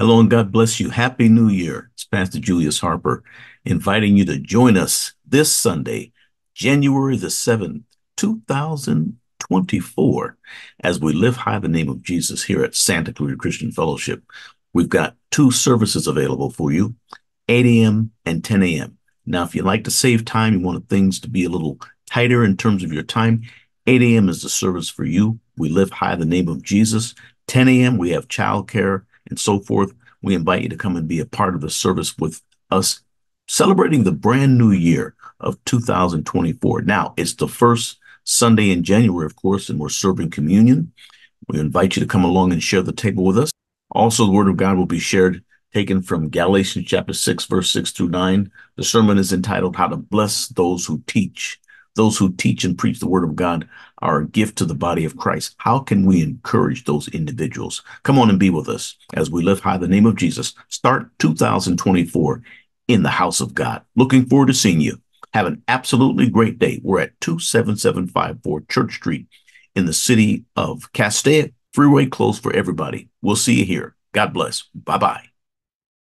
Hello and God bless you. Happy New Year. It's Pastor Julius Harper inviting you to join us this Sunday, January the 7th, 2024, as we lift high the name of Jesus here at Santa Clarita Christian Fellowship. We've got two services available for you, 8 a.m. and 10 a.m. Now, if you like to save time, you want things to be a little tighter in terms of your time, 8 a.m. is the service for you. We lift high the name of Jesus. 10 a.m., we have childcare and so forth, we invite you to come and be a part of the service with us celebrating the brand new year of 2024. Now, it's the first Sunday in January, of course, and we're serving communion. We invite you to come along and share the table with us. Also, the Word of God will be shared, taken from Galatians chapter 6, verse 6 through 9. The sermon is entitled How to Bless Those Who Teach. Those who teach and preach the word of God are a gift to the body of Christ. How can we encourage those individuals? Come on and be with us as we lift high the name of Jesus. Start 2024 in the house of God. Looking forward to seeing you. Have an absolutely great day. We're at 27754 Church Street in the city of Castaic. Freeway closed for everybody. We'll see you here. God bless. Bye bye.